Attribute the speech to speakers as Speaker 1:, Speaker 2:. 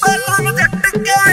Speaker 1: I'm gonna get the guy.